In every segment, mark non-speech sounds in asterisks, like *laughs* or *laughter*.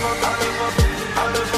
Now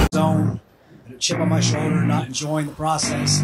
chip on my shoulder, not enjoying the process.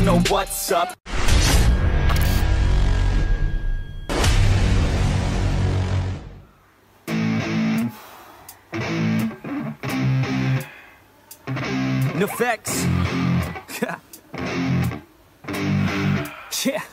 know what's up Effects. *laughs* yeah.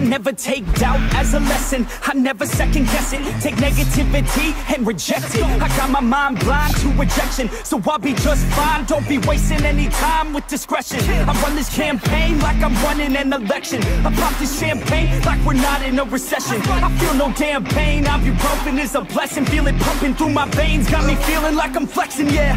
I never take doubt as a lesson. I never second guess it. Take negativity and reject it. I got my mind blind to rejection, so I'll be just fine. Don't be wasting any time with discretion. I run this campaign like I'm running an election. I pop this champagne like we're not in a recession. I feel no damn pain. Ibuprofen is a blessing. Feel it pumping through my veins. Got me feeling like I'm flexing, yeah.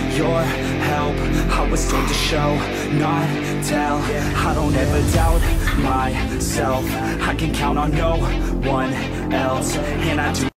your help. I was told to show, not tell. I don't ever doubt myself. I can count on no one else. And I do